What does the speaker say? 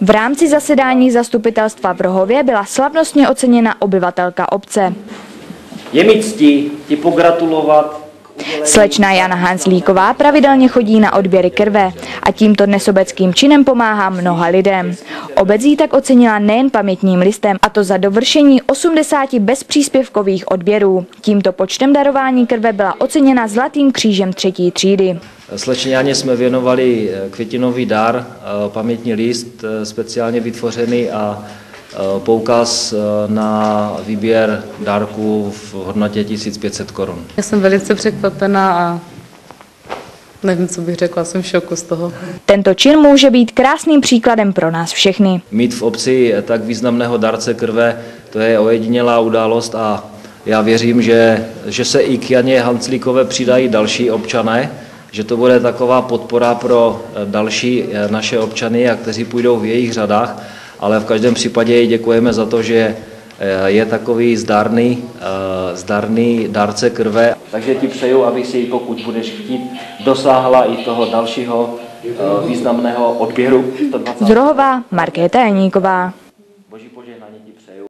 V rámci zasedání zastupitelstva v Rohově byla slavnostně oceněna obyvatelka obce. Je mi ctí ti pogratulovat Slečna Jana Hanslíková pravidelně chodí na odběry krve a tímto nesobeckým činem pomáhá mnoha lidem. Obec jí tak ocenila nejen pamětním listem, a to za dovršení 80 bezpříspěvkových odběrů. Tímto počtem darování krve byla oceněna Zlatým křížem třetí třídy. Slečně Janě jsme věnovali eh, květinový dar, eh, pamětní list eh, speciálně vytvořený a poukaz na výběr dárků v hodnotě 1500 korun. Já jsem velice překvapená a nevím, co bych řekla, jsem v šoku z toho. Tento čin může být krásným příkladem pro nás všechny. Mít v obci tak významného darce krve, to je ojedinělá událost a já věřím, že, že se i k Janě Hanclíkové přidají další občané, že to bude taková podpora pro eh, další eh, naše občany, a kteří půjdou v jejich řadách, ale v každém případě jí děkujeme za to, že eh, je takový zdarný, eh, zdarný dárce krve. Takže ti přeju, aby si, pokud budeš chtít, dosáhla i toho dalšího významného odběru 120. Z Rohova Markéta Janíková.